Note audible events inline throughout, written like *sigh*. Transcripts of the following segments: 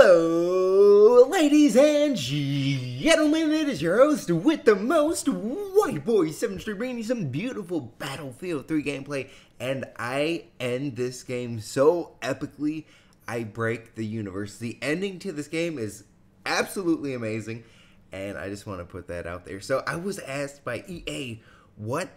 Hello, ladies and gentlemen. It is your host with the most, White Boy 7 Street, bringing you some beautiful Battlefield 3 gameplay. And I end this game so epically, I break the universe. The ending to this game is absolutely amazing, and I just want to put that out there. So I was asked by EA, what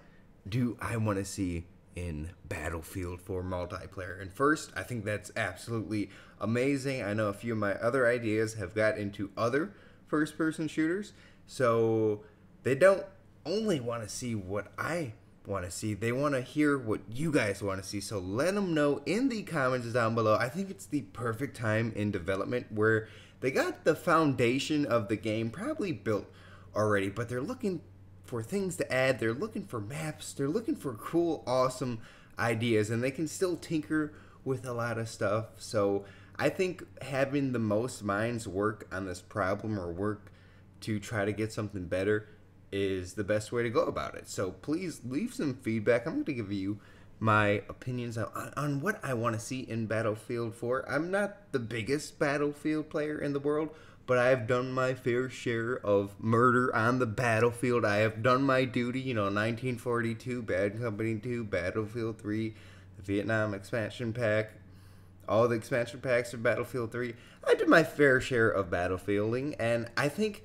do I want to see in Battlefield 4 multiplayer. And first, I think that's absolutely amazing. I know a few of my other ideas have got into other first person shooters, so they don't only want to see what I want to see, they want to hear what you guys want to see. So let them know in the comments down below. I think it's the perfect time in development where they got the foundation of the game probably built already, but they're looking for things to add. They're looking for maps. They're looking for cool, awesome ideas, and they can still tinker with a lot of stuff. So I think having the most minds work on this problem or work to try to get something better is the best way to go about it. So please leave some feedback. I'm going to give you my opinions on, on what I want to see in Battlefield 4. I'm not the biggest Battlefield player in the world, but I have done my fair share of murder on the battlefield. I have done my duty, you know, 1942, Bad Company 2, Battlefield 3, the Vietnam expansion pack, all the expansion packs of Battlefield 3. I did my fair share of battlefielding, and I think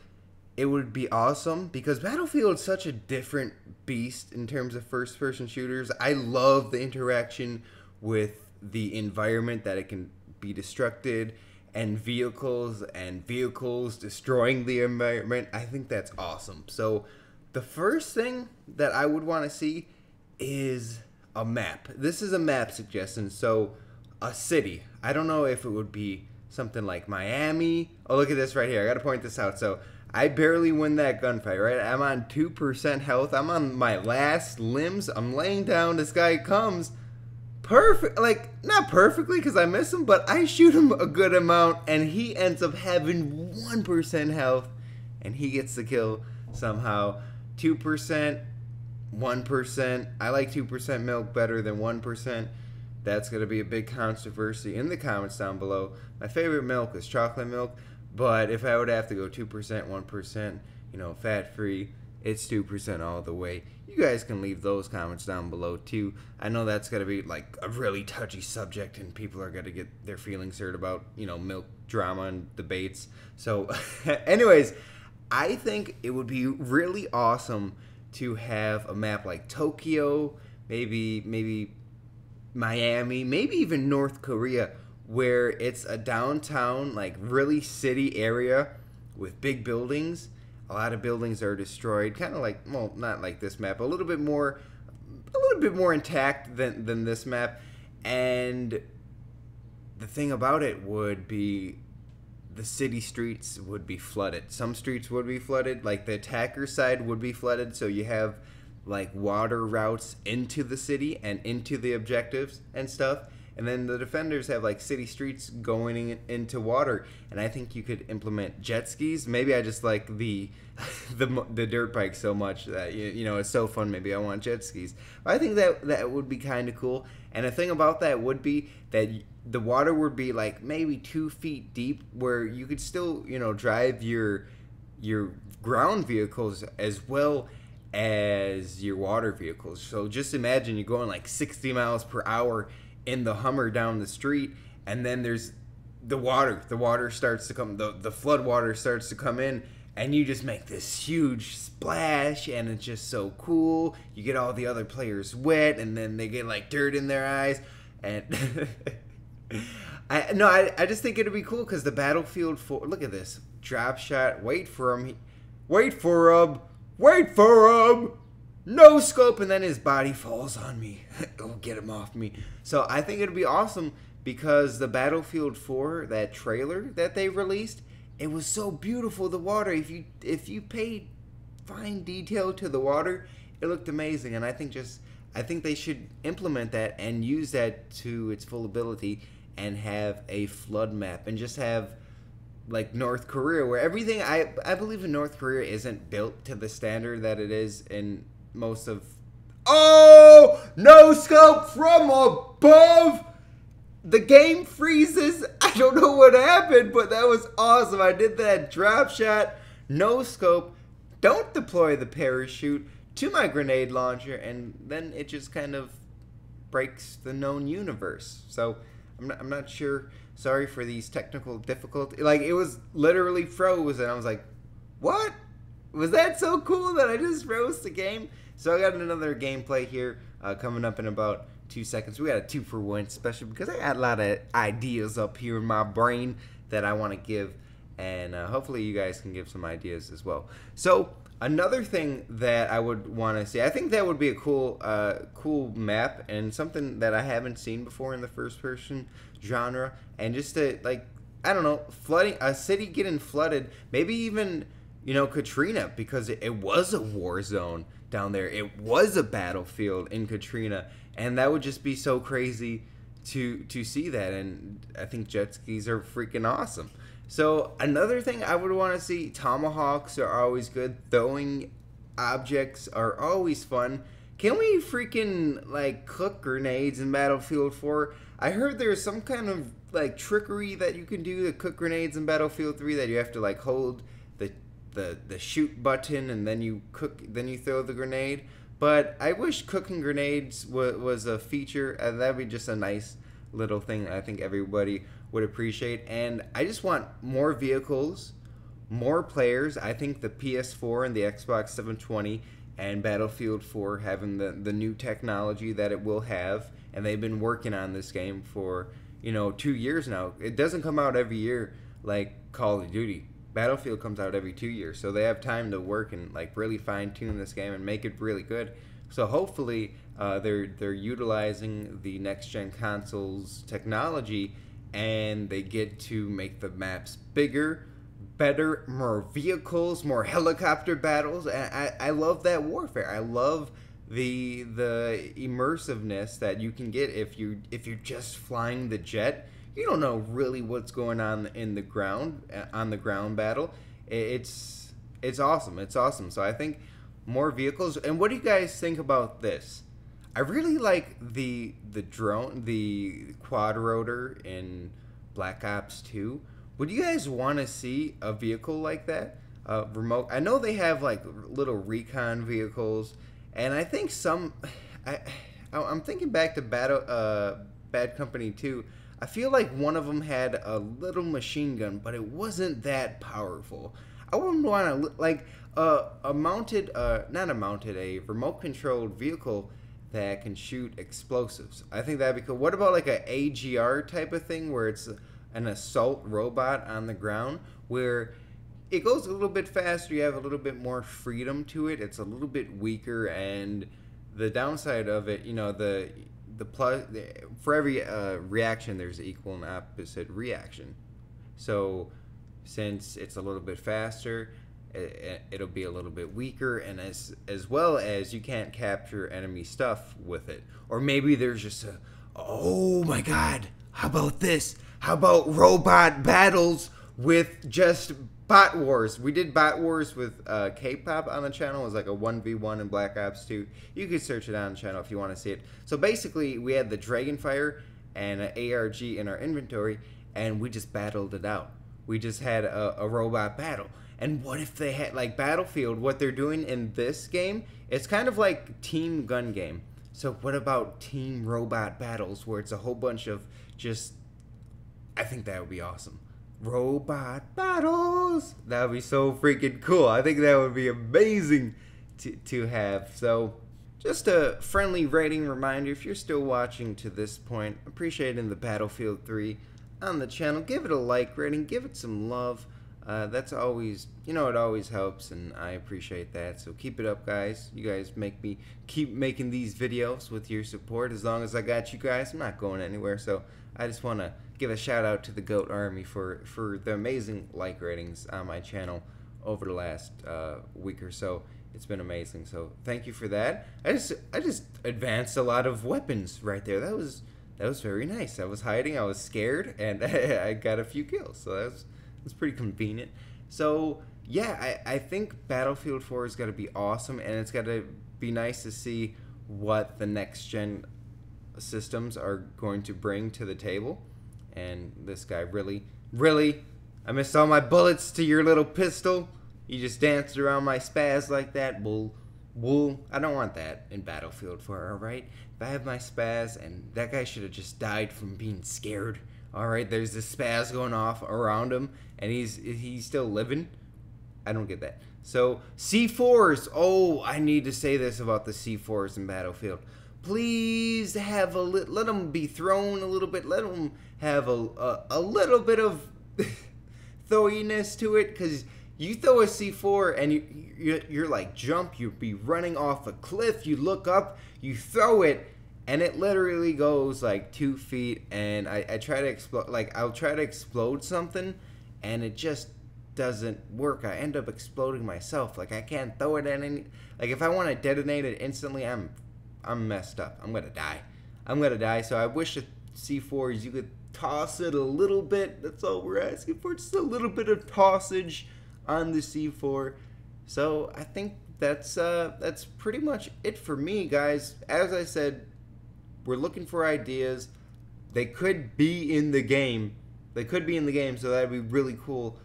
it would be awesome because Battlefield is such a different beast in terms of first person shooters. I love the interaction with the environment that it can be destructed and vehicles and vehicles destroying the environment. I think that's awesome. So, the first thing that I would want to see is a map. This is a map suggestion. So, a city. I don't know if it would be something like Miami. Oh, look at this right here. I got to point this out. So, I barely win that gunfight, right? I'm on 2% health. I'm on my last limbs. I'm laying down. This guy comes perfect like not perfectly because i miss him but i shoot him a good amount and he ends up having 1% health and he gets the kill somehow. 2% 1% i like 2% milk better than 1% that's going to be a big controversy in the comments down below. My favorite milk is chocolate milk but if i would have to go 2% 1% you know fat free it's 2% all the way. You guys can leave those comments down below too. I know that's going to be like a really touchy subject and people are going to get their feelings hurt about, you know, milk drama and debates. So, *laughs* anyways, I think it would be really awesome to have a map like Tokyo, maybe maybe Miami, maybe even North Korea where it's a downtown like really city area with big buildings a lot of buildings are destroyed, kind of like well, not like this map, a little bit more, a little bit more intact than than this map. And the thing about it would be the city streets would be flooded. Some streets would be flooded, like the attacker side would be flooded, so you have like water routes into the city and into the objectives and stuff and then the defenders have like city streets going into water. And i think you could implement jet skis. Maybe i just like the *laughs* the, the dirt bike so much that you, you know it's so fun. Maybe i want jet skis. But i think that that would be kind of cool. And the thing about that would be that the water would be like maybe two feet deep where you could still you know drive your your ground vehicles as well as your water vehicles. So just imagine you're going like 60 miles per hour in the Hummer down the street, and then there's the water. The water starts to come. The the flood water starts to come in, and you just make this huge splash, and it's just so cool. You get all the other players wet, and then they get like dirt in their eyes, and. *laughs* I no, I, I just think it'd be cool because the Battlefield 4 look at this drop shot. Wait for him. Wait for him. Wait for him no scope, and then his body falls on me. *laughs* oh, get him off me. So I think it'd be awesome because the Battlefield 4, that trailer that they released, it was so beautiful. The water, if you if you paid fine detail to the water, it looked amazing. And I think just I think they should implement that and use that to its full ability and have a flood map and just have like North Korea where everything I I believe in North Korea isn't built to the standard that it is in most of. Oh! No scope from above! the game freezes. I don't know what happened, but that was awesome. I did that drop shot, no scope, don't deploy the parachute to my grenade launcher, and then it just kind of breaks the known universe. So I'm not, I'm not sure. Sorry for these technical difficulties. Like it was literally froze, and I was like, "What? Was that so cool that I just froze the game?" So I got another gameplay here uh, coming up in about two seconds. We got a two for one special because I got a lot of ideas up here in my brain that I want to give, and uh, hopefully you guys can give some ideas as well. So another thing that I would want to see, I think that would be a cool, uh, cool map and something that I haven't seen before in the first person genre, and just to like, I don't know, flooding a city getting flooded, maybe even you know Katrina because it, it was a war zone down there. It was a battlefield in Katrina, and that would just be so crazy to to see that. And I think jet skis are freaking awesome. So another thing I would want to see: tomahawks are always good. Throwing objects are always fun. Can we freaking like cook grenades in Battlefield 4? I heard there's some kind of like trickery that you can do to cook grenades in Battlefield 3 that you have to like hold the the shoot button and then you cook then you throw the grenade. But I wish cooking grenades was a feature. and that'd be just a nice little thing I think everybody would appreciate. And I just want more vehicles, more players. I think the PS4 and the Xbox 720 and Battlefield 4 having the, the new technology that it will have. And they've been working on this game for, you know, two years now. It doesn't come out every year like Call of Duty. Battlefield comes out every two years, so they have time to work and like really fine tune this game and make it really good. So hopefully uh, they're they're utilizing the next gen consoles technology and they get to make the maps bigger, better, more vehicles, more helicopter battles. And I, I love that warfare. I love the the immersiveness that you can get if you if you're just flying the jet you don't know really what's going on in the ground uh, on the ground battle. It's it's awesome. It's awesome. So I think more vehicles. And what do you guys think about this? I really like the the drone, the quad rotor in Black Ops 2. Would you guys want to see a vehicle like that? Uh, remote. I know they have like little recon vehicles, and I think some. *sighs* I I'm thinking back to Battle uh, Bad Company 2 I feel like one of them had a little machine gun, but it wasn't that powerful. I wouldn't want to like uh, a mounted, uh, not a mounted, a remote controlled vehicle that can shoot explosives. I think that'd be cool. What about like a AGR type of thing where it's an assault robot on the ground where it goes a little bit faster, you have a little bit more freedom to it. It's a little bit weaker and the downside of it, you know, the the plus for every uh, reaction there's equal and opposite reaction. So since it's a little bit faster it, will be a little bit weaker and as as well as you can't capture enemy stuff with it. Or maybe there's just a oh my god how about this? How about robot battles with just Bot Wars. We did Bot Wars with uh, K-pop on the channel. It was like a 1v1 in Black Ops 2. You could search it on the channel if you want to see it. So basically, we had the Dragonfire and an ARG in our inventory, and we just battled it out. We just had a, a robot battle. And what if they had, like Battlefield, what they're doing in this game, it's kind of like Team Gun Game. So what about Team Robot Battles, where it's a whole bunch of just... I think that would be awesome robot battles. That would be so freaking cool. I think that would be amazing to, to have. So, just a friendly rating reminder if you're still watching to this point, appreciating the Battlefield 3 on the channel, give it a like rating, give it some love. Uh, that's always, you know, it always helps, and I appreciate that. So keep it up, guys. You guys make me keep making these videos with your support. As long as I got you guys, I'm not going anywhere. So I just want to give a shout out to the Goat Army for for the amazing like ratings on my channel over the last uh, week or so. It's been amazing. So thank you for that. I just I just advanced a lot of weapons right there. That was that was very nice. I was hiding. I was scared, and *laughs* I got a few kills. So that was was pretty convenient. So yeah, I, I think Battlefield 4 is going to be awesome, and it's going to be nice to see what the next gen systems are going to bring to the table. And this guy really, really, I missed all my bullets to your little pistol. You just danced around my spaz like that. Well, well, I don't want that in Battlefield 4, alright? If I have my spaz, and that guy should have just died from being scared. Alright, there's this spaz going off around him, and he's he's still living. I don't get that. So, C4s. Oh, I need to say this about the C4s in Battlefield. Please have a li- let them be thrown a little bit. Let them have a a, a little bit of *laughs* throwiness to it, because you throw a C4 and you you're, you're like jump. You'd be running off a cliff. You look up. You throw it and it literally goes like two feet and I, I try to explode like I'll try to explode something and it just doesn't work. I end up exploding myself. Like I can't throw it at any like if I want to detonate it instantly I'm I'm messed up. I'm gonna die. I'm gonna die. So I wish the C4s you could toss it a little bit. That's all we're asking for. Just a little bit of tossage on the C4. So I think that's uh that's pretty much it for me guys. As I said, we're looking for ideas. They could be in the game. They could be in the game, so that'd be really cool.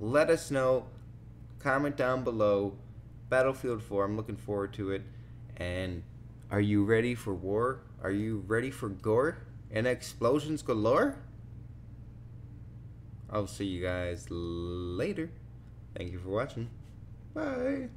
Let us know. Comment down below. Battlefield 4, I'm looking forward to it. And are you ready for war? Are you ready for gore and explosions galore? I'll see you guys later. Thank you for watching. Bye.